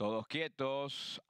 Todos quietos.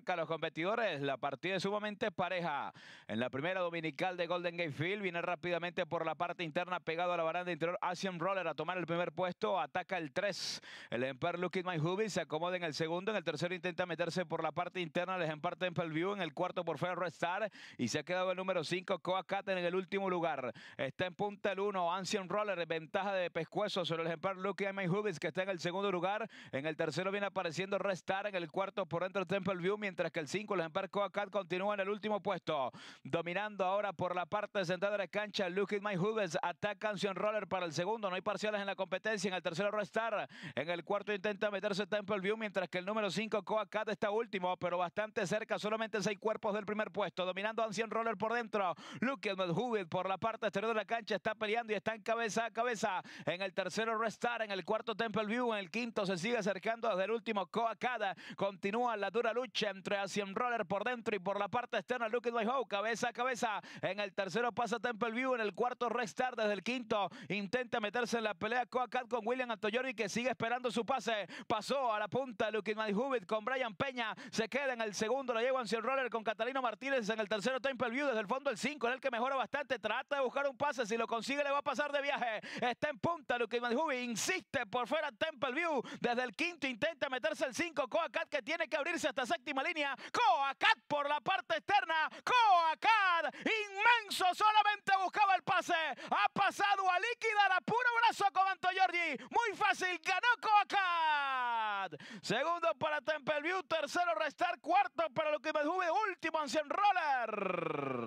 Arranca los competidores. La partida es sumamente pareja. En la primera dominical de Golden Gate Field viene rápidamente por la parte interna pegado a la baranda interior. Asian Roller a tomar el primer puesto. Ataca el 3. El Emperor Looking My Hubby se acomoda en el segundo. En el tercero intenta meterse por la parte interna. Les Empire Temple View. En el cuarto por Ferro Star. Y se ha quedado el número 5. Coacat en el último lugar. Está en punta el 1. Ancient Roller. Ventaja de pescuezo sobre el Empire Looking My Hubby que está en el segundo lugar. En el tercero viene apareciendo Restar en el cuarto por dentro Temple View, mientras que el 5, el Empire Coacat, continúa en el último puesto. Dominando ahora por la parte central de la cancha, Look at My Hooves, ataca Ancient Roller para el segundo. No hay parciales en la competencia. En el tercero Restar. En el cuarto intenta meterse Temple View, mientras que el número 5, Coacat, está último, pero bastante cerca. Solamente seis cuerpos del primer puesto. Dominando Ancient Roller por dentro. Look at My por la parte exterior de la cancha. Está peleando y está en cabeza a cabeza. En el tercero Restar. En el cuarto Temple View. En el quinto se sigue acercando desde el último Coacada. Continúa la dura lucha entre Asian Roller por dentro y por la parte externa. Look at my hoe, cabeza a cabeza. En el tercero pasa Temple View. En el cuarto Restar desde el quinto. Intenta meterse en la pelea Coacat con William Antoyori que sigue esperando su pase. Pasó a la punta Look at con Brian Peña. Se queda en el segundo. Lo lleva Asian Roller con Catalino Martínez. En el tercero Temple View. Desde el fondo el 5. En el que mejora bastante. Trata de buscar un pase. Si lo consigue le va a pasar de viaje. Está en punta my Hobbit. Insiste por fuera Temple View. Desde el quinto intenta meterse el 5. Coacat que tiene que abrirse hasta séptima línea. Coacat por la parte externa. Coacat inmenso. Solamente buscaba el pase. Ha pasado a liquidar a puro brazo con Anto Giorgi. Muy fácil. Ganó Coacat. Segundo para Temple View. Tercero restar. Cuarto para lo que me sube. Último Ancien Roller.